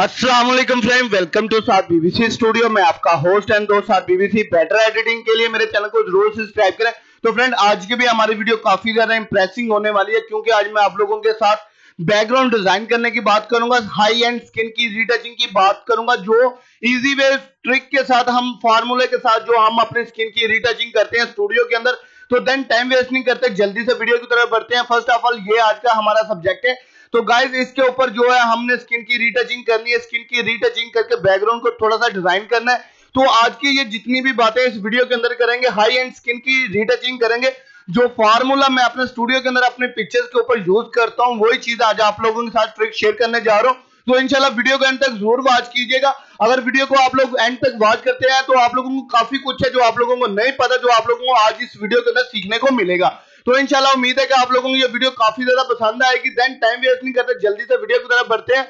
अस्सलाम friend, welcome to साथ BBC studio. में आपका होस्ट एंड दोस्त साथ बीबीसी, बेटर एडिटिंग के लिए मेरे चैनल को ज़रूर सब्सक्राइब करें। तो फ्रेंड, आज की भी हमारी वीडियो काफ़ी ज़्यादा इंप्रेसिंग होने वाली है, क्योंकि आज मैं आप लोगों के साथ बैकग्राउंड डिज़ाइन करने की बात करूँगा हाई एंड स्किन की रीटचिंग की बात करूँगा, जो इजी वे ट्रिक के साथ हम फार्मूले के साथ जो हम अपने स्किन की रीटचिंग करते हैं स्टूडियो के अंदर। तो देन टाइम वेस्ट नहीं करते जल्दी से वीडियो की तरफ़ बढ़ते हैं। फ़र्स्ट ऑफ़ ऑल ये आज का हमारा सब्जेक्ट है तो गाइज़ इसके ऊपर जो है, हमने स्किन की रीटचिंग करनी है। स्किन की रीटचिंग करके बैकग्राउंड को थोड़ा सा डिज़ाइन करना है। तो आज की ये जितनी भी बातें इस वीडियो के अंदर करेंगे हाई एंड स्किन की रीटचिंग करेंगे। जो फार्मूला मैं अपने स्टूडियो के अंदर अपने पिक्चर्स के ऊपर यूज़ करता हूँ, वही चीज़ आज आप लोगों के साथ ट्रिक शेयर करने जा रहा हूँ। तो इंशाल्लाह वीडियो को एंड तक ज़रूर वॉच कीजिएगा। अगर वीडियो को आप लोग एंड तक वॉच करते हैं तो आप लोगों को काफ़ी कुछ है जो आप लोगों को नहीं पता, जो आप लोगों को आज इस वीडियो के अंदर सीखने को मिलेगा। तो इनशाला उम्मीद है कि आप लोगों को ये वीडियो काफ़ी ज़्यादा पसंद आएगी। देन टाइम वेस्ट नहीं करते, जल्दी से वीडियो की तरफ़ बढ़ते हैं।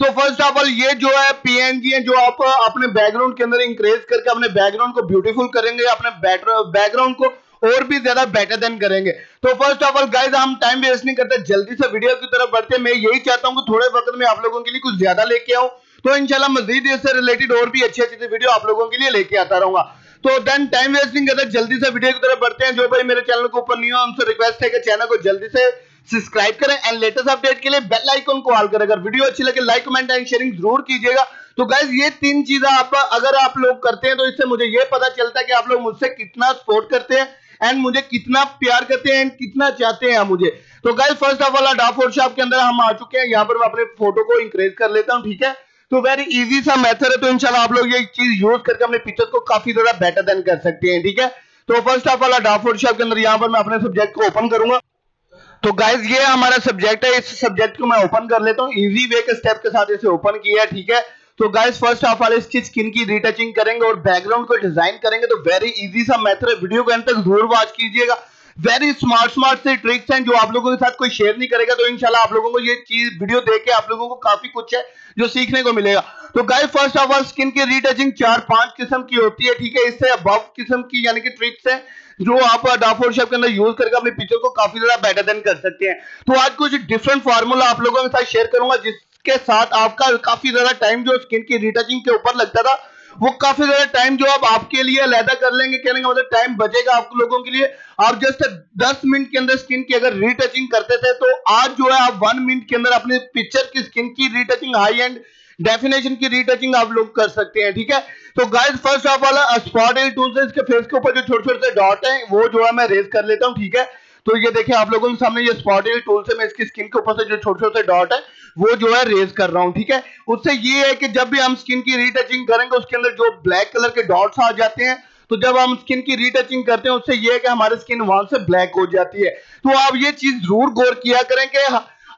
तो फ़र्स्ट ऑफ़ ऑल ये जो है पीएनजी है, जो आप अपने बैकग्राउंड के अंदर इंक्रेज करके अपने बैकग्राउंड को ब्यूटीफुल करेंगे, अपने बैकग्राउंड को और भी ज़्यादा बेटर देन करेंगे। तो फ़र्स्ट ऑफ़ ऑल गाइज़ हम टाइम वेस्ट नहीं करते, जल्दी से वीडियो की तरफ़ बढ़ते मैं यही चाहता हूँ कि थोड़े वक्त में आप लोगों के लिए कुछ ज़्यादा लेके आऊँ। तो इंशाल्लाह मजीद इससे रिलेटेड और भी अच्छी अच्छी वीडियो आप लोगों के लिए लेके आता रहूँगा। तो देन टाइम वेस्टिंग करते जल्दी से वीडियो की तरफ़ बढ़ते हैं। जो भाई मेरे चैनल को ऊपर नहीं हो, उनसे रिक्वेस्ट है कि चैनल को जल्दी से सब्सक्राइब करें एंड लेटेस्ट अपडेट के लिए बेल आइकन को ऑल करें। अगर वीडियो अच्छी लगे लाइक कमेंट एंड शेयरिंग ज़रूर कीजिएगा। तो गाइज़ ये तीन चीज़ें आप, अगर आप लोग करते हैं तो इससे मुझे ये पता चलता है कि आप लोग मुझसे कितना सपोर्ट करते हैं एंड मुझे कितना प्यार करते हैं एंड कितना चाहते हैं मुझे। तो guys first of all the Photoshop के अंदर हम आ चुके हैं। यहाँ पर मैं अपने फ़ोटो को इंक्रेज कर लेता हूँ, ठीक है? तो वेरी इजी सा मेथड है तो इंशाल्लाह आप लोग ये चीज़ यूज़ करके अपने पिक्चर को काफ़ी ज़्यादा बेटर देन कर सकते हैं, ठीक है? तो first of all the Photoshop के अंदर यहाँ पर मैं अपने सब्जेक्ट को ओपन करूँगा। तो गाइज़ ये हमारा सब्जेक्ट है, इस सब्जेक्ट को मैं ओपन कर लेता हूँ। इजी वे के स्टेप के साथ इसे ओपन किया है, ठीक है? तो गाइज़ फ़र्स्ट ऑफ़ ऑल इसकी स्किन की रिटचिंग करेंगे और बैकग्राउंड को डिज़ाइन करेंगे तो वेरी इजी सा मेथड है। वीडियो को एंड तक ज़रूर वॉच कीजिएगा। वेरी स्मार्ट स्मार्ट से ट्रिक्स हैं जो आप लोगों के साथ कोई शेयर नहीं करेगा तो इंशाल्लाह आप लोगों को ये चीज़ वीडियो देख के आप लोगों को काफ़ी कुछ है जो सीखने को मिलेगा। तो guy first of all skin की रीटचिंग चार पाँच किस्म की होती है, ठीक है? इससे अब किस्म की, यानी कि ट्रिक्स है, जो आप डाफोर शेप के अंदर यूज़ करके अपने पिक्चर को काफ़ी ज़्यादा बेटर देन कर सकते हैं। तो आज कुछ डिफरेंट फार्मूला आप लोगों के साथ शेयर करूँगा, जिसके साथ आपका काफ़ी ज़्यादा टाइम जो स्किन की रिटचिंग के ऊपर लगता था वो काफ़ी ज़्यादा टाइम जो आप आपके लिए अलहदा कर लेंगे, कहने का मतलब टाइम बचेगा आप लोगों के लिए। आप जस्ट 10 मिनट के अंदर स्किन की अगर रीटचिंग करते थे तो आज जो है आप वन मिनट के अंदर अपने पिक्चर की स्किन की रीटचिंग हाई एंड डेफिनेशन की रीटचिंग आप लोग कर सकते हैं, ठीक है? तो guys first of all spot tool से इसके फेस के ऊपर जो छोटे छोटे डॉट है, वो जो है मैं रेज कर लेता हूँ, ठीक है? तो ये देखिए, आप लोगों के सामने ये स्पॉटेड टूल से मैं इसकी स्किन के ऊपर से जो छोटे छोटे डॉट है, वो जो है रेज कर रहा हूँ, ठीक है? उससे ये है कि जब भी हम स्किन की रीटचिंग करेंगे, उसके अंदर जो ब्लैक कलर के डॉट्स आ जाते हैं तो जब हम स्किन की रीटचिंग करते हैं, उससे ये है कि हमारी स्किन वहाँ से ब्लैक हो जाती है। तो आप ये चीज़ ज़रूर गौर किया करें कि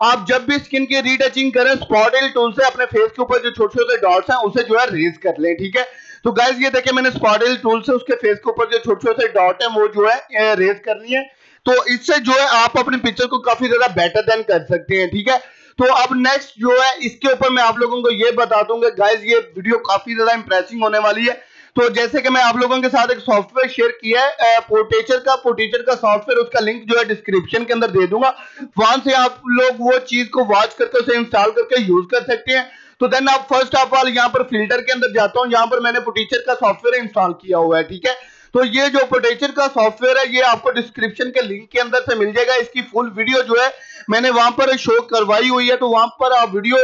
आप जब भी स्किन की रीटचिंग करें स्पॉटेल टूल से अपने फेस के ऊपर जो छोटे छोटे डॉट्स हैं, उसे जो है रेज कर लें, ठीक है? तो गाइज़ ये देखें मैंने स्पॉटेल टूल से उसके फेस के ऊपर जो छोटे छोटे डॉट है, वो जो है रेज कर लिए तो इससे जो है आप अपने पिक्चर को काफ़ी ज़्यादा बेटर देन कर सकते हैं, ठीक है? तो अब नेक्स्ट जो है, इसके ऊपर मैं आप लोगों को ये बता दूँगा गाइज़ ये वीडियो काफ़ी ज़्यादा इंप्रेसिंग होने वाली है। तो जैसे कि मैं आप लोगों के साथ एक सॉफ्टवेयर शेयर किया है पोटेचर का पोटेचर का सॉफ्टवेयर उसका लिंक जो है डिस्क्रिप्शन के अंदर दे दूँगा। वहाँ से आप लोग वो चीज़ को वॉच करके, उसे इंस्टॉल करके यूज़ कर सकते हैं। तो देन आप फ़र्स्ट ऑफ़ ऑल यहाँ पर फ़िल्टर के अंदर जाता हूँ, यहाँ पर मैंने पोटेचर का सॉफ्टवेयर इंस्टॉल किया हुआ है, ठीक है? तो ये जो पोटेचर का सॉफ्टवेयर है, ये आपको डिस्क्रिप्शन के लिंक के अंदर से मिल जाएगा। इसकी फुल वीडियो जो है, मैंने वहाँ पर शो करवाई हुई है तो वहाँ पर आप वीडियो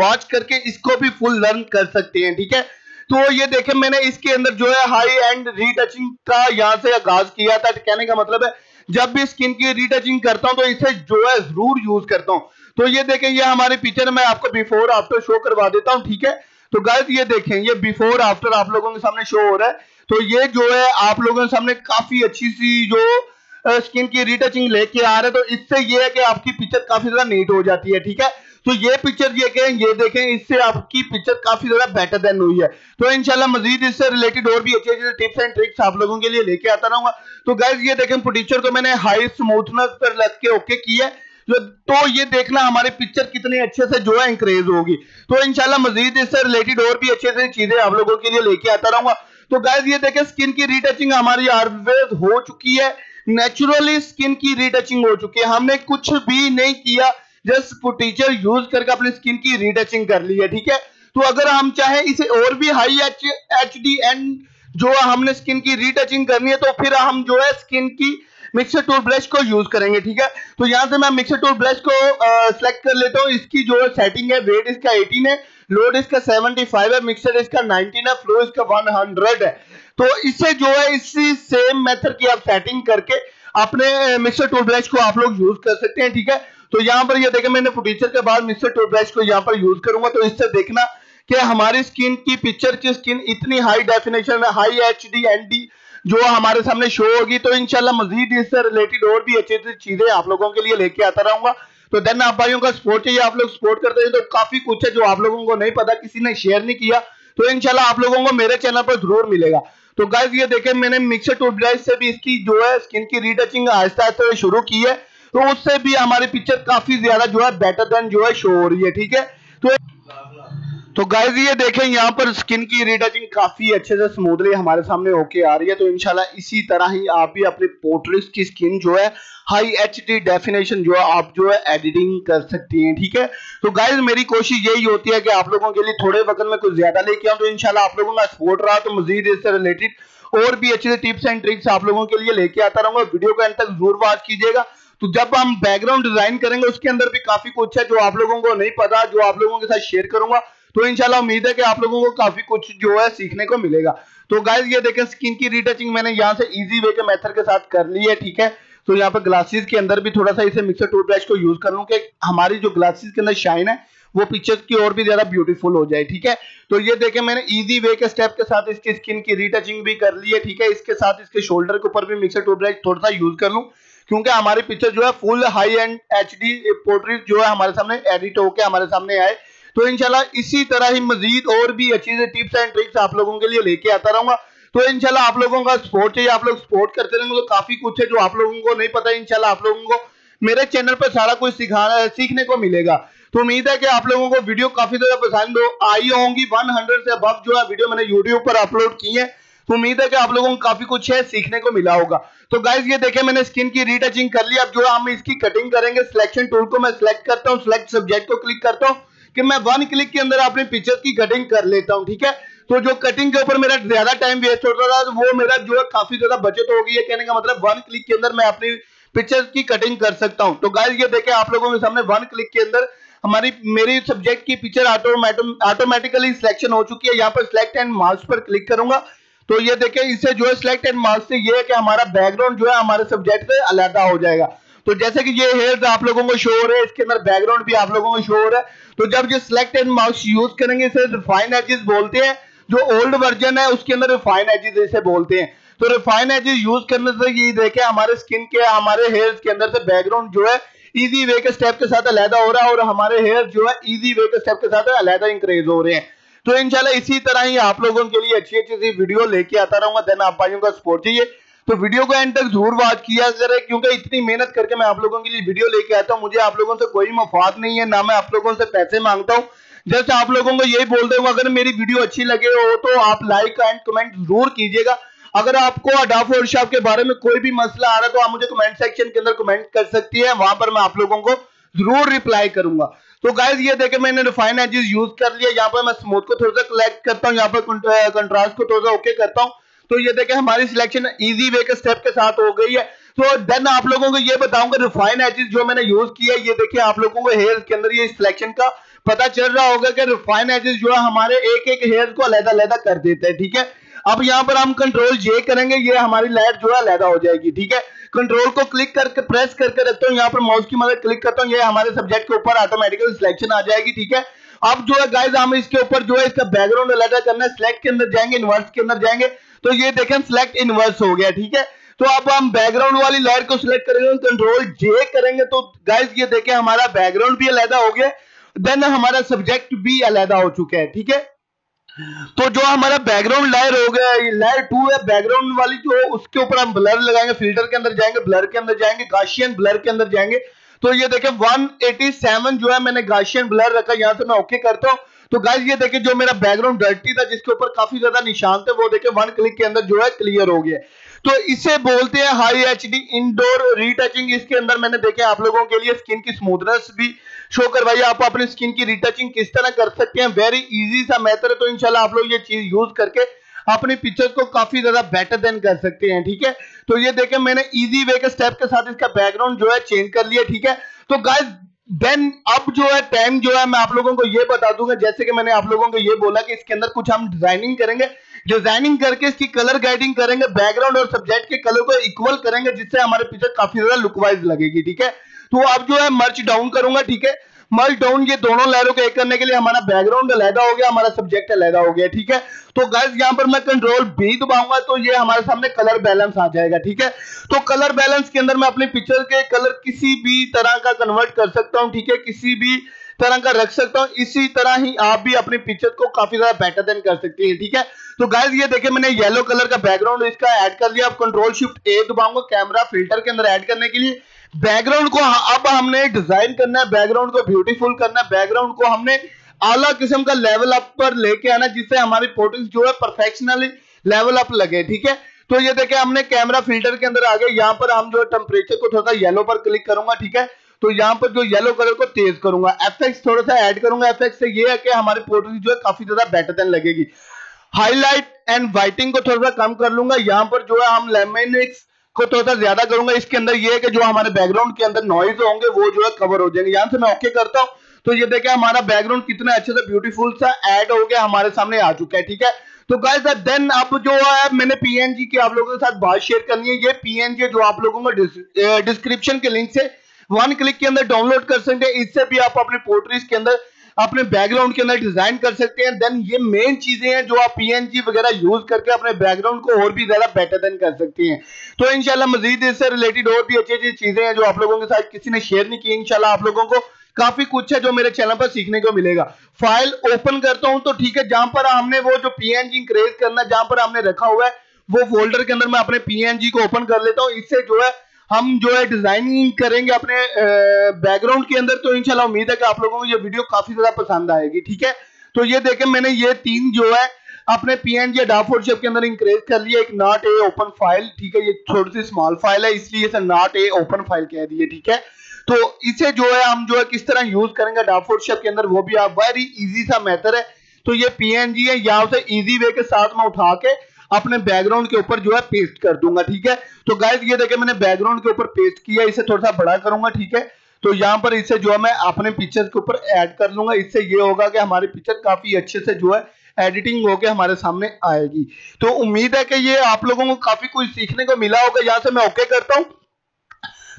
वॉच करके इसको भी फुल लर्न कर सकते हैं, ठीक है? तो ये देखें, मैंने इसके अंदर जो है हाई एंड रीटचिंग का यहाँ से आगाज़ किया था। कहने का मतलब है, जब भी स्किन की रीटचिंग करता हूँ तो इसे जो है ज़रूर यूज़ करता हूँ। तो ये देखें, ये हमारे पिक्चर मैं आपको बिफोर आफ्टर शो करवा देता हूँ, ठीक है? तो गाइस ये देखें, ये बिफोर आफ्टर आप लोगों के सामने शो हो रहा है। तो ये जो है आप लोगों के सामने काफ़ी अच्छी सी जो स्किन की रिटचिंग लेके आ रहे तो इससे ये है कि आपकी पिक्चर काफ़ी ज़्यादा नीट हो जाती है, ठीक है? तो ये पिक्चर ये कहें, ये देखें, इससे आपकी पिक्चर काफ़ी ज़्यादा बेटर देन हुई है। तो इनशाला मजीद इससे रिलेटेड और भी अच्छे अच्छे टिप्स एंड ट्रिक्स आप लोगों के लिए लेके आता रहूँगा। तो गैस ये देखें पिक्चर को मैंने हाई स्मूथनेस पर लग के ओके किया जो तो ये देखना हमारी पिक्चर कितने अच्छे से जो है इंक्रेज होगी। तो इनशाला मजीद इससे रिलेटेड और भी अच्छे अच्छे चीज़ें आप लोगों के लिए लेके आता रहूँगा। तो गाइज़ ये देखें स्किन की रिटचिंग हमारी ऑलवेज हो चुकी है। नेचुरली स्किन की रीटचिंग हो चुकी है। हमने कुछ भी नहीं किया जस्ट टीचर यूज़ करके अपनी स्किन की रिटचिंग कर ली है, ठीक है? तो अगर हम चाहे इसे और भी high H H D and जो हमने स्किन की रीटचिंग करनी है तो फिर हम जो है स्किन की मिक्सर टूल ब्रश को यूज़ करेंगे, ठीक है? तो यहाँ से मैं मिक्सर टूल ब्रश को सिलेक्ट कर लेता हूँ। इसकी जो सेटिंग है वेट इसका 18 है लोड इसका 75 है मिक्सर इसका 19 है फ्लो इसका 100 है। तो इससे जो है, इसी सेम मेथड की आप सेटिंग करके अपने मिक्सर टूल ब्रश को आप लोग यूज़ कर सकते हैं, ठीक है? तो यहाँ पर ये देखें मैंने फुटीचर के बाद मिक्सर टूल ब्रश को यहाँ पर यूज़ करूँगा। तो इससे देखना कि हमारी स्किन की पिक्चर की स्किन इतनी high definition high H D and D जो हमारे सामने शो होगी तो इंशाल्लाह मजीद इससे रिलेटेड और भी अच्छी अच्छी चीज़ें आप लोगों के लिए लेके आता रहूँगा। तो देन आप भाइयों का सपोर्ट चाहिए, आप लोग सपोर्ट करते हैं तो काफ़ी कुछ है जो आप लोगों को नहीं पता, किसी ने शेयर नहीं किया तो इंशाल्लाह आप लोगों को मेरे चैनल पर ज़रूर मिलेगा। तो गाइज़ ये देखें, मैंने मिक्सर टूथब्रश से भी इसकी जो है स्किन की रीटचिंग आहिस्ता आहिस्ता शुरू की है तो उससे भी हमारी पिक्चर काफ़ी ज़्यादा जो है बेटर देन जो है शो हो रही है, ठीक है? तो गाइज़ ये देखें, यहाँ पर स्किन की रिटचिंग काफ़ी अच्छे से स्मूथली हमारे सामने होके आ रही है। तो इंशाल्लाह इसी तरह ही आप भी अपने पोर्ट्रेट की स्किन जो है हाई एच डी डेफिनेशन जो है, आप जो है एडिटिंग कर सकती हैं, ठीक है? तो गाइज़ मेरी कोशिश यही होती है कि आप लोगों के लिए थोड़े वक्त में कुछ ज़्यादा लेके आऊँ। तो इनशाला आप लोगों का सपोर्ट रहा तो मजीद इससे रिलेटेड और भी अच्छे टिप्स एंड ट्रिक्स आप लोगों के लिए लेके आता रहूँगा। वीडियो को एंड तक ज़रूर वॉच कीजिएगा। तो जब हम बैकग्राउंड डिज़ाइन करेंगे, उसके अंदर भी काफ़ी कुछ है जो आप लोगों को नहीं पता, जो आप लोगों के साथ शेयर करूँगा। तो इंशाल्लाह उम्मीद है कि आप लोगों को काफ़ी कुछ जो है सीखने को मिलेगा। तो गाइज़ ये देखें स्किन की रीटचिंग मैंने यहाँ से इजी वे के मेथड के साथ कर ली है, ठीक है? तो यहाँ पर ग्लासेस के अंदर भी थोड़ा सा इसे मिक्सर टूथ ब्रश को यूज़ कर लूँ कि हमारी जो ग्लासेस के अंदर शाइन है, वो पिक्चर्स की और भी ज़्यादा ब्यूटीफुल हो जाए, ठीक है? तो ये देखें, मैंने इजी वे के स्टेप के साथ इसकी स्किन की रीटचिंग भी कर ली है, ठीक है? इसके साथ इसके शोल्डर के ऊपर भी मिक्सर टूथ ब्रश थोड़ा सा यूज़ कर लूँ, क्योंकि हमारी पिक्चर जो है full high and H D portrait जो है हमारे सामने एडिट होकर हमारे सामने आए। तो इनशाला इसी तरह ही मजीद और भी अच्छी से टिप्स एंड ट्रिक्स आप लोगों के लिए लेके आता रहूँगा। तो इंशाल्लाह आप लोगों का सपोर्ट चाहिए, आप लोग सपोर्ट करते रहेंगे तो काफ़ी कुछ है जो आप लोगों को नहीं पता, इंशाल्लाह आप लोगों को मेरे चैनल पर सारा कुछ सिखाना सीखने को मिलेगा। तो उम्मीद है कि आप लोगों को वीडियो काफ़ी ज़्यादा पसंद हो, आई होंगी 100 से अब जो है वीडियो मैंने यूट्यूब पर अपलोड की है। तो उम्मीद है कि आप लोगों को काफ़ी कुछ है, सीखने को मिला होगा। तो गाइज़ ये देखें, मैंने स्किन की रीटचिंग कर ली। अब जो हम इसकी कटिंग करेंगे सिलेक्शन टूल को मैं सिलेक्ट करता हूँ सिलेक्ट सब्जेक्ट को क्लिक करता हूँ। कि मैं वन क्लिक के अंदर अपने पिक्चर की कटिंग कर लेता हूँ, ठीक है? तो जो कटिंग के ऊपर मेरा ज़्यादा टाइम वेस्ट होता था, वो मेरा जो है काफ़ी ज़्यादा बचत हो गई है। कहने का मतलब वन क्लिक के अंदर मैं अपनी पिक्चर की कटिंग कर सकता हूँ। तो गाइज़ ये देखें, आप लोगों के सामने वन क्लिक के अंदर हमारी, मेरी सब्जेक्ट की पिक्चर ऑटोमेटिकली सिलेक्शन हो चुकी है। यहाँ पर सिलेक्ट एंड मार्क्स पर क्लिक करूँगा। तो ये देखें, इससे जो है सिलेक्ट एंड मार्क्स से ये है कि हमारा बैकग्राउंड जो है, हमारे सब्जेक्ट से अलहदा हो जाएगा। तो जैसे कि ये हेयर आप लोगों को शो हो रहे हैं, इसके अंदर बैकग्राउंड भी आप लोगों को शो हो रहा है। तो जब ये सिलेक्ट एंड मार्क्स यूज़ करेंगे, इसे रिफाइन एजेस बोलते हैं। जो ओल्ड वर्जन है, उसके अंदर रिफाइन एजेस इसे बोलते हैं। तो रिफाइन एजेस यूज़ करने से ये देखे, हमारे स्किन के, हमारे हेयर के अंदर से बैकग्राउंड जो है इजी वे के स्टेप के साथ अलहदा हो रहा है और हमारे हेयर जो है इजी वे के स्टेप के साथ अलहदा इंक्रेज हो रहे हैं। तो इंशाल्लाह इसी तरह ही आप लोगों के लिए अच्छी अच्छी सी वीडियो लेके आता रहूँगा देन आप भाइयों का सपोर्ट चाहिए। तो वीडियो को एंड तक ज़रूर वॉच किया करें, क्योंकि इतनी मेहनत करके मैं आप लोगों के लिए वीडियो लेके आता हूँ। मुझे आप लोगों से कोई मफाद नहीं है, ना मैं आप लोगों से पैसे माँगता हूँ। जैसे आप लोगों को यही बोलते हूँ अगर मेरी वीडियो अच्छी लगे हो तो आप लाइक एंड कमेंट ज़रूर कीजिएगा। अगर आपको अडाफ और शॉप के बारे में कोई भी मसला आ रहा है तो आप मुझे कमेंट सेक्शन के अंदर कमेंट कर सकती है। वहाँ पर मैं आप लोगों को ज़रूर रिप्लाई करूँगा। तो गाइज़ ये देखे, मैंने रिफाइन एजेस यूज़ कर लिया। यहाँ पर मैं स्मूथ को थोड़ा सा कलेक्ट करता हूँ, यहाँ पर कंट्रास्ट को थोड़ा सा ओके करता हूँ। तो ये देखें हमारी सिलेक्शन इजी वे के स्टेप के साथ हो गई है। तो देन आप लोगों को ये बताऊँगा रिफाइन एजेस जो मैंने यूज़ किया ये देखिए आप लोगों को हेयर के अंदर ये सिलेक्शन का पता चल रहा होगा कि रिफाइन एजेस जो है हमारे एक एक हेयर को अलहदा अलहदा कर देते हैं, ठीक है? अब यहाँ पर हम कंट्रोल जे करेंगे, ये हमारी लाइट जो है अलहदा हो जाएगी, ठीक है? कंट्रोल को क्लिक करके प्रेस करके रखता हूँ, यहाँ पर माउस की मदद क्लिक करता हूँ, ये हमारे सब्जेक्ट के ऊपर ऑटोमेटिकल सिलेक्शन आ जाएगी, ठीक है? अब जो है गाइज़ हम इसके ऊपर जो है, इसका बैकग्राउंड अलग करना है सिलेक्ट के अंदर जाएँगे इनवर्स के अंदर जाएँगे। तो ये देखें सिलेक्ट इनवर्स हो गया, ठीक है? तो अब हम बैकग्राउंड वाली लाइर को सिलेक्ट करेंगे कंट्रोल जे करेंगे। तो गाइज़ ये देखें, हमारा बैकग्राउंड भी अलहदा हो गया देन हमारा सब्जेक्ट भी अलहदा हो चुका है, ठीक है? तो जो हमारा बैकग्राउंड लायर हो गया लायर टू है बैकग्राउंड वाली जो, उसके ऊपर हम ब्लर लगाएँगे फ़िल्टर के अंदर जाएँगे ब्लर के अंदर जाएँगे गाशियन ब्लर के अंदर जाएँगे। तो ये देखें 187 जो है, मैंने गाशियन ब्लर रखा यहाँ से मैं ओके करता हूँ। तो गाइस ये देखें, जो मेरा बैकग्राउंड डर्टी था, जिसके ऊपर काफ़ी ज़्यादा निशान थे, वो देखें वन क्लिक के अंदर जो है क्लियर हो गया। तो इसे बोलते हैं high H D indoor retouching इसके अंदर मैंने देखे, आप लोगों के लिए स्किन की स्मूथनेस भी शो करवाई। आप अपनी स्किन की रीटचिंग किस तरह कर सकते हैं? वेरी इजी सा मेथड है तो इंशाल्लाह आप लोग ये चीज़ यूज़ करके अपने पिक्चर्स को काफ़ी ज़्यादा बेटर देन कर सकते हैं, ठीक है? तो ये देखें, मैंने इजी वे के स्टेप के साथ इसका बैकग्राउंड जो है चेंज कर लिया, ठीक है? तो गाइज़ देन अब जो है टाइम जो है, मैं आप लोगों को ये बता दूँगा, जैसे कि मैंने आप लोगों को ये बोला कि इसके अंदर कुछ हम डिज़ाइनिंग करेंगे। डिज़ाइनिंग करके इसकी कलर गाइडिंग करेंगे बैकग्राउंड और सब्जेक्ट के कलर को इक्वल करेंगे, जिससे हमारे पिक्चर काफ़ी ज़्यादा लुकवाइज लगेगी, ठीक है? तो अब जो है मर्च डाउन करूँगा, ठीक है? मर्ज डाउन, ये दोनों लहरों को एक करने के लिए हमारा बैकग्राउंड अलहदा हो गया, हमारा सब्जेक्ट अलहदा हो गया, ठीक है? तो गैस यहाँ पर मैं कंट्रोल बी दबाऊँगा तो ये हमारे सामने कलर बैलेंस आ जाएगा, ठीक है? तो कलर बैलेंस के अंदर मैं अपने पिक्चर के कलर किसी भी तरह का कन्वर्ट कर सकता हूँ, ठीक है? किसी भी तरह का रख सकता हूँ, इसी तरह ही आप भी अपने पिक्चर को काफ़ी ज़्यादा बेटर देन कर सकते हैं, ठीक है? तो गाइस ये देखे मैंने येलो कलर का बैकग्राउंड इसका ऐड कर लिया, अब कंट्रोल शिफ्ट ए दबाऊँगा कैमरा फ़िल्टर के अंदर ऐड करने के लिए बैकग्राउंड को अब हमने डिज़ाइन करना है बैकग्राउंड को ब्यूटीफुल करना है बैकग्राउंड को हमने आला किस्म का लेवल अप पर लेके आना जिससे हमारी फ़ोटोज़ जो है परफेक्शनली लेवल अप लगे, ठीक है? तो ये देखे हमने कैमरा फ़िल्टर के अंदर आ गए। यहाँ पर हम जो है टेम्परेचर को थोड़ा सा येलो पर क्लिक करूँगा, ठीक है? तो यहाँ पर जो येलो कलर को तेज करूँगा। एफेक्ट थोड़ा सा ऐड करूँगा। एफेक्ट से ये है कि हमारी फ़ोटो जो है काफ़ी ज़्यादा बेटर देन लगेगी। हाईलाइट एंड व्हाइटिंग को थोड़ा सा कम कर लूँगा। यहाँ पर जो है हम लेमिनिक्स को थोड़ा सा ज़्यादा करूँगा। इसके अंदर ये है कि जो हमारे बैकग्राउंड के अंदर नॉइज़ होंगे, वो जो है कवर हो जाएँगे। यहाँ से मैं ओके करता हूँ। तो ये देखे हमारा बैकग्राउंड कितना अच्छे से ब्यूटीफुल सा ऐड हो गया, हमारे सामने आ चुका है, ठीक है? तो गाइस देन अब जो है, मैंने पीएनजी की आप लोगों के साथ बात शेयर करनी है। ये पीएनजी जो आप लोगों को डिस्क्रिप्शन के लिंक से वन क्लिक के अंदर डाउनलोड कर सकते हैं। इससे भी आप अपने पोर्ट्रीज के अंदर अपने बैकग्राउंड के अंदर डिज़ाइन कर सकते हैं देन ये मेन चीज़ें हैं जो आप पीएनजी वगैरह यूज़ करके अपने बैकग्राउंड को और भी ज़्यादा बेटर देन कर सकते हैं। तो इंशाल्लाह मजीद इससे रिलेटेड और भी अच्छी अच्छी चीज़ें हैं जो आप लोगों के साथ किसी ने शेयर नहीं की, इंशाल्लाह आप लोगों को काफ़ी कुछ है जो मेरे चैनल पर सीखने को मिलेगा। फ़ाइल ओपन करता हूँ तो ठीक है, जहाँ पर हमने वो जो पीएनजी इंक्रेज करना, जहाँ पर हमने रखा हुआ है, वो फोल्डर के अंदर मैं अपने पीएनजी को ओपन कर लेता हूँ। इससे जो है हम जो है डिज़ाइनिंग करेंगे अपने बैकग्राउंड के अंदर तो इंशाल्लाह उम्मीद है कि आप लोगों को ये वीडियो काफ़ी ज़्यादा पसंद आएगी, ठीक है? तो ये देखें, मैंने ये तीन जो है अपने पीएनजी या के अंदर इंक्रेज कर लिया। एक नॉट ए ओपन फ़ाइल ठीक है? ये छोटी सी स्मॉल फ़ाइल है, इसलिए इसे नॉट ए ओपन फ़ाइल कह दिए, ठीक है? तो इसे जो है हम जो है किस तरह यूज़ करेंगे डाफोर्शिप के अंदर, वो भी आप वेरी इजी सा मेथड है। तो ये पीएनजी है, यहाँ से इजी वे के साथ में उठा के अपने बैकग्राउंड के ऊपर जो है पेस्ट कर दूँगा, ठीक है? तो गाइस ये देखे मैंने बैकग्राउंड के ऊपर पेस्ट किया इसे थोड़ा सा बड़ा करूँगा, ठीक है? तो यहाँ पर इसे जो है मैं अपने पिक्चर के ऊपर ऐड कर लूँगा। इससे ये होगा कि हमारी पिक्चर काफ़ी अच्छे से जो है एडिटिंग होके हमारे सामने आएगी। तो उम्मीद है कि ये आप लोगों को काफ़ी कुछ सीखने को मिला होगा। यहाँ से मैं ओके करता हूँ।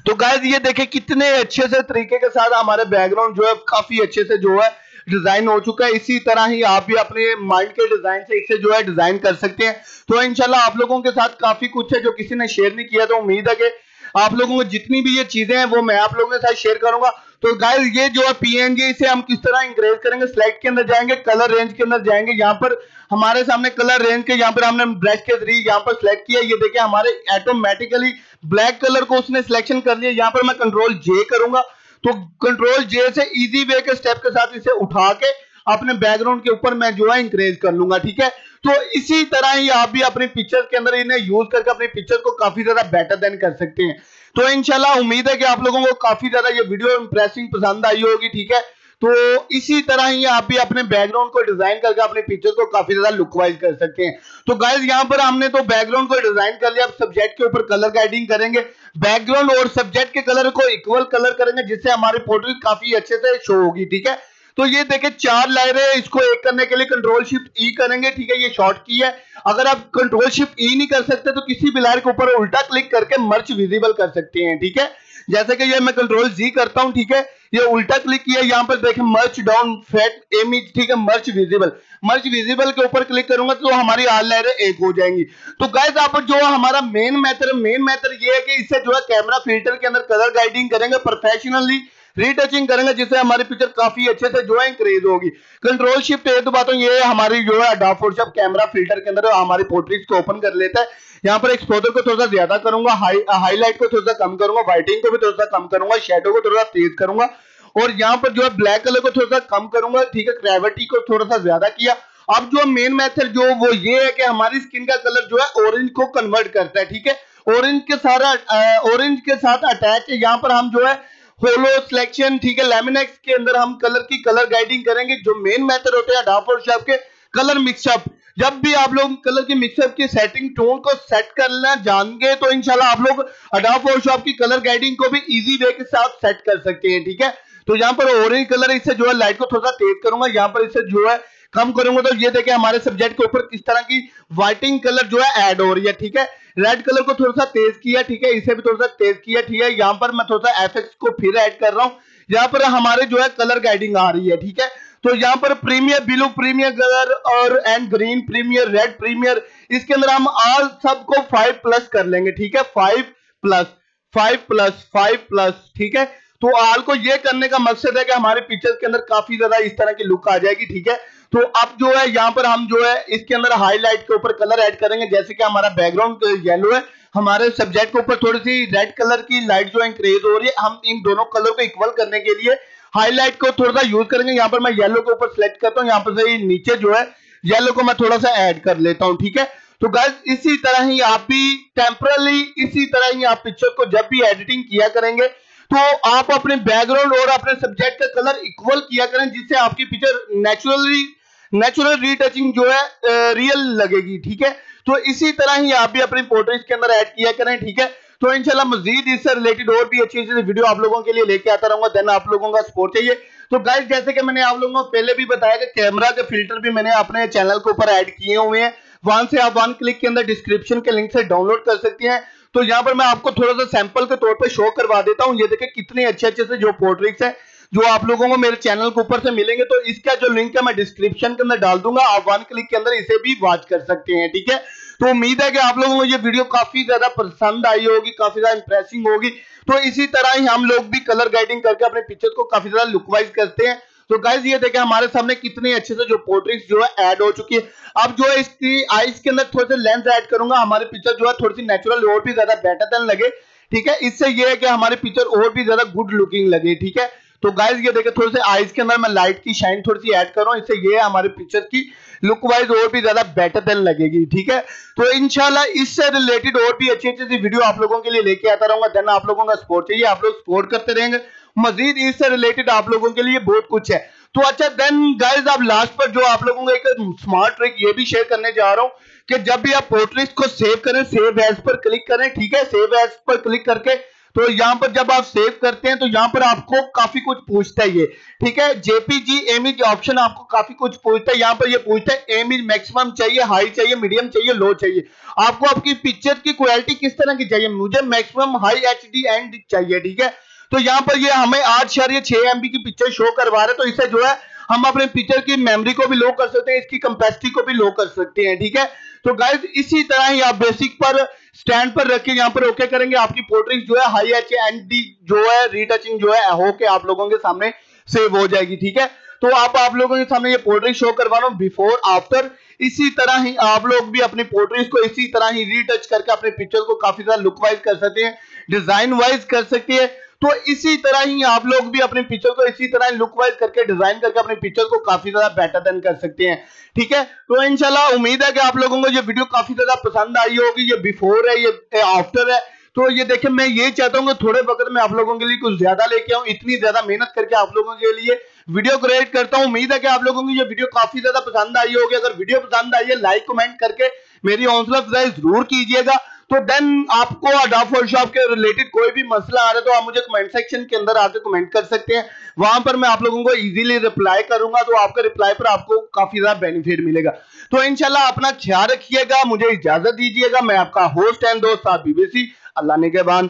तो गाइस ये देखे कितने अच्छे से तरीके के साथ हमारे बैकग्राउंड जो है काफ़ी अच्छे से जो है डिज़ाइन हो चुका है, इसी तरह ही आप भी अपने माइंड के डिज़ाइन से इसे जो है डिज़ाइन कर सकते हैं। तो इनशाला आप लोगों के साथ काफ़ी कुछ है जो किसी ने शेयर नहीं किया तो उम्मीद है कि आप लोगों को जितनी भी ये चीज़ें हैं, वो मैं आप लोगों के साथ शेयर करूँगा। तो गाइस ये जो है पीएनजी इसे हम किस तरह इंक्रेज करेंगे? स्लाइड के अंदर जाएँगे कलर रेंज के अंदर जाएँगे। यहाँ पर हमारे सामने कलर रेंज के, यहाँ पर हमने ब्रश के थ्री यहाँ पर सिलेक्ट किया। ये देखिए, हमारे ऑटोमेटिकली ब्लैक कलर को उसने सिलेक्शन कर लिया। यहाँ पर मैं कंट्रोल जे करूँगा। तो कंट्रोल जे से इजी वे के स्टेप के साथ इसे उठा के अपने बैकग्राउंड के ऊपर मैं जो है इंक्रेज कर लूँगा, ठीक है? तो इसी तरह ही आप भी अपने पिक्चर के अंदर इन्हें यूज़ करके अपने पिक्चर को काफ़ी ज़्यादा बेटर देन कर सकते हैं। तो इंशाल्लाह उम्मीद है कि आप लोगों को काफ़ी ज़्यादा ये वीडियो इंप्रेसिंग पसंद आई होगी, ठीक है? तो इसी तरह ही आप भी अपने बैकग्राउंड को डिज़ाइन करके अपने पिक्चर को काफ़ी ज़्यादा लुक वाइज कर सकते हैं। तो गाइज़ यहाँ पर हमने तो बैकग्राउंड को डिज़ाइन कर लिया। अब सब्जेक्ट के ऊपर कलर गाइडिंग करेंगे। बैकग्राउंड और सब्जेक्ट के कलर को इक्वल कलर करेंगे, जिससे हमारी फ़ोटो काफ़ी अच्छे से शो होगी, ठीक है? तो ये देखे, चार लाइन है। इसको एक करने के लिए कंट्रोल शिफ्ट ई करेंगे, ठीक है? ये शॉर्ट की है। अगर आप कंट्रोल शिफ्ट ई नहीं कर सकते तो किसी भी लाइन के ऊपर उल्टा क्लिक करके मर्च विजिबल कर सकते हैं, ठीक है? जैसे कि ये मैं कंट्रोल जी करता हूँ, ठीक है? ये उल्टा क्लिक किया, यहाँ पर देखें मर्च डाउन फैट एम ठीक है मर्च विजिबल मर्च विजिबल के ऊपर क्लिक करूँगा तो हमारी आल लहरें एक हो जाएँगी। तो गाइज़ आप जो हमारा मेन मैथर मेन मेथड ये है कि इससे जो है कैमरा फ़िल्टर के अंदर कलर गाइडिंग करेंगे प्रोफेशनली रीटचिंग करेंगे, जिससे हमारी पिक्चर काफ़ी अच्छे से जो है इंक्रीज होगी। कंट्रोल शिफ्ट ए दबाता हूँ ये हमारी जो है डा फोटोशॉप कैमरा फ़िल्टर के अंदर हमारी पोर्ट्रेट को ओपन कर लेता है। यहाँ पर एक्सपोजर को थोड़ा सा ज़्यादा करूँगा हाई हाईलाइट को थोड़ा सा कम करूँगा व्हाइटिंग को भी थोड़ा सा कम करूँगा शेडो को थोड़ा सा तेज करूँगा। और यहाँ पर जो है ब्लैक कलर को थोड़ा सा कम करूँगा, ठीक है ग्रेविटी को थोड़ा सा ज़्यादा किया। अब जो मेन मेथड जो वो ये है कि हमारी स्किन का कलर जो है ऑरेंज को कन्वर्ट करता है, ठीक है? ऑरेंज के सारा ऑरेंज के साथ अटैच यहाँ पर हम जो है होलो सिलेक्शन ठीक है? लेमिनेक्स के अंदर हम कलर की कलर गाइडिंग करेंगे, जो मेन मेथड होते हैं डाफ और शेप के कलर मिक्सअप जब भी आप लोग कलर की मिक्सअप की सेटिंग टोन को सेट करना जान गए तो इंशाल्लाह आप लोग अडाप और शॉप की कलर गाइडिंग को भी इजी वे के साथ सेट कर सकते हैं, ठीक है? तो यहाँ पर ऑरेंज कलर इससे जो है लाइट को थोड़ा सा तेज करूँगा। यहाँ पर इससे जो है कम करूँगा तो ये देखे हमारे सब्जेक्ट के ऊपर किस तरह की व्हाइटिंग कलर जो है ऐड हो रही है, ठीक है? रेड कलर को थोड़ा सा तेज किया, ठीक है? इसे भी थोड़ा सा तेज किया, ठीक है? यहाँ पर मैं थोड़ा सा एफ़ को फिर ऐड कर रहा हूँ। यहाँ पर हमारे जो है कलर गाइडिंग आ रही है, ठीक है? तो यहाँ पर प्रीमियर ब्लू प्रीमियर कलर और and green primary red primary इसके अंदर हम ऑल सबको फाइव प्लस कर लेंगे, ठीक है? Five plus five plus five plus ठीक है? तो आल को ये करने का मकसद है कि हमारे पिक्चर्स के अंदर काफ़ी ज़्यादा इस तरह की लुक आ जाएगी, ठीक है? तो अब जो है, यहाँ पर हम जो है, इसके अंदर हाईलाइट के ऊपर कलर ऐड करेंगे। जैसे कि हमारा बैकग्राउंड येलो है। हमारे सब्जेक्ट के ऊपर थोड़ी सी रेड कलर की लाइट जो इंक्रीज हो रही है। हम इन दोनों कलर को इक्वल करने के लिए हाईलाइट को थोड़ा सा यूज़ करेंगे। यहाँ पर मैं येलो के ऊपर सिलेक्ट करता हूँ। यहाँ पर से नीचे जो है येलो को मैं थोड़ा सा ऐड कर लेता हूँ, ठीक है? तो गैस इसी तरह ही आप भी टेम्परली इसी तरह ही आप पिक्चर को जब भी एडिटिंग किया करेंगे तो आप अपने बैकग्राउंड और अपने सब्जेक्ट का कलर इक्वल किया करें, जिससे आपकी पिक्चर नेचुरली नेचुरल रीटचिंग जो है रियल लगेगी, ठीक है? तो इसी तरह ही आप भी अपनी पोर्ट्रेट के अंदर ऐड किया करें, ठीक है? तो इंशाल्लाह मजीद इससे रिलेटेड और भी अच्छी अच्छी वीडियो आप लोगों के लिए लेके आता रहूँगा देन आप लोगों का सपोर्ट चाहिए। तो गाइस जैसे कि मैंने आप लोगों को पहले भी बताया कि कैमरा के फ़िल्टर भी मैंने अपने चैनल के ऊपर ऐड किए हुए हैं। वहाँ से आप वन क्लिक के अंदर डिस्क्रिप्शन के लिंक से डाउनलोड कर सकते हैं। तो यहाँ पर मैं आपको थोड़ा सा सैंपल के तौर पर शो करवा देता हूँ। ये देखे कितने अच्छे अच्छे से जो पोर्ट्रिक्स है, जो आप लोगों को मेरे चैनल के ऊपर से मिलेंगे तो इसका जो लिंक है मैं डिस्क्रिप्शन के अंदर डाल दूँगा। आप वन क्लिक के अंदर इसे भी वॉच कर सकते हैं, ठीक है? तो उम्मीद है कि आप लोगों को ये वीडियो काफ़ी ज़्यादा पसंद आई होगी, काफ़ी ज़्यादा इंप्रेसिंग होगी। तो इसी तरह ही हम लोग भी कलर गाइडिंग करके अपने पिक्चर को काफ़ी ज़्यादा लुकवाइज करते हैं। तो गाइज़ ये देखें हमारे सामने कितने अच्छे से जो पोर्ट्रेट जो है ऐड हो चुकी है। अब जो है इसकी आईज के अंदर थोड़े से लेंस ऐड करूँगा, हमारे पिक्चर जो है थोड़ी सी नेचुरल और भी ज़्यादा बेटर देन लगे, ठीक है? इससे ये है कि हमारे पिक्चर और भी ज़्यादा गुड लुकिंग लगे, ठीक है? तो गाइज़ ये देखे थोड़े से आईज के अंदर मैं लाइट की शाइन थोड़ी सी ऐड कर रहा हूँ, इससे ये हमारे पिक्चर की लुक वाइज और भी ज़्यादा बेटर देन लगेगी, ठीक है? तो इनशाला इससे रिलेटेड और भी अच्छी अच्छी वीडियो आप लोगों के लिए लेके आता रहूँगा देन आप लोगों का सपोर्ट चाहिए, आप लोग सपोर्ट करते रहेंगे। मजीद इससे रिलेटेड आप लोगों के लिए बहुत कुछ है। तो अच्छा देन गाइज़ आप लास्ट पर जो आप लोगों को एक स्मार्ट ट्रिक ये भी शेयर करने जा रहा हूँ कि जब भी आप पोर्ट्रेट को सेव करें सेव एज पर क्लिक करें, ठीक है? सेव एज पर क्लिक करके तो यहाँ पर जब आप सेव करते हैं तो यहाँ पर आपको काफ़ी कुछ पूछता है ये, ठीक है? जेपीजी एमिज ऑप्शन आपको काफ़ी कुछ पूछता है। यहाँ पर ये पूछता है एमिज मैक्सिमम चाहिए हाई चाहिए मीडियम चाहिए लो चाहिए। आपको आपकी पिक्चर की क्वालिटी किस तरह की चाहिए? मुझे maximum high H D and चाहिए, ठीक है? तो यहाँ पर ये हमें आठ शहर छह एमबी की पिक्चर शो करवा रहे हैं तो इसे जो है, हम अपने पिक्चर की मेमोरी को भी लो कर सकते हैं, इसकी कंपेसिटी को भी लो कर सकते हैं, ठीक है? तो गाइज़ इसी तरह ही आप बेसिक पर स्टैंड पर रख के यहाँ पर ओके करेंगे। आपकी पोर्ट्रेट जो है हाई एच एंड डी जो है रीटचिंग जो है, होके आप लोगों के सामने सेव हो जाएगी, ठीक है? तो आप आप लोगों के सामने ये पोर्ट्रेट शो करवा हूँ बिफोर आफ्टर इसी तरह ही आप लोग भी अपनी पोर्ट्रेट को इसी तरह ही रीटच करके अपने पिक्चर को काफ़ी ज़्यादा लुक वाइज कर सकते हैं डिज़ाइन वाइज कर सकते हैं तो इसी तरह ही आप लोग भी अपने पिक्चर को इसी तरह लुक वाइज करके डिज़ाइन करके अपने पिक्चर को काफ़ी ज़्यादा बेटर देन कर सकते हैं। ठीक है? तो इंशाल्लाह उम्मीद है कि आप लोगों को ये वीडियो काफ़ी ज़्यादा पसंद आई होगी। ये बिफोर है, ये आफ्टर है। तो ये देखिए, मैं ये चाहता हूँ थोड़े वक्त में आप लोगों के लिए कुछ ज़्यादा लेके आऊँ, इतनी ज़्यादा मेहनत करके आप लोगों के लिए वीडियो क्रिएट करता हूँ। उम्मीद है कि आप लोगों को ये वीडियो काफ़ी ज़्यादा पसंद आई होगी। अगर वीडियो पसंद आई है लाइक कमेंट करके मेरी हौसला अफजाई ज़रूर कीजिएगा। तो देन आपको अडाफ फोटोशॉप के रिलेटेड कोई भी मसला आ रहा है तो आप मुझे कमेंट सेक्शन के अंदर आकर कमेंट कर सकते हैं। वहाँ पर मैं आप लोगों को इजीली रिप्लाई करूँगा तो आपका रिप्लाई पर आपको काफ़ी ज़्यादा बेनिफिट मिलेगा। तो इनशाला अपना ख्याल रखिएगा, मुझे इजाज़त दीजिएगा, मैं आपका होस्ट एंड दोस्त साहब बीबीसी अल्लाह ने के बाद